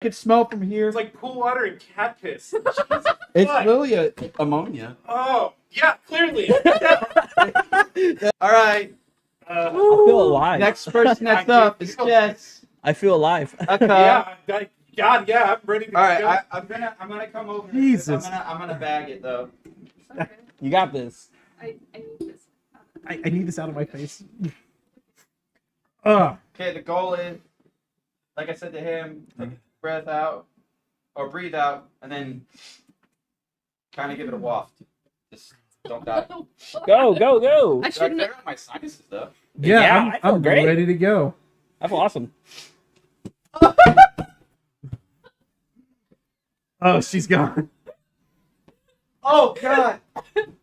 could smell from here. It's like pool water and cat piss. It's What? really a ammonia. Oh, yeah, clearly. All right. Uh, I feel alive. Next person that's I up can is Jess. I feel alive. Okay. yeah, I- God, yeah, I'm ready to All right. go. I, I'm gonna I'm gonna come over. Jesus. I'm gonna I'm gonna bag it though. Okay. You got this. I, I need this. I, I need this out of my face. Ugh. Okay. The goal is, like I said to him, take a breath out or breathe out, and then kind of give it a waft. Just don't die. Go, go, go. I I shouldn't. clear out my sinuses though. Yeah, Yeah, I I'm, feel I'm great. ready to go. I feel awesome. Oh, she's gone. Oh God.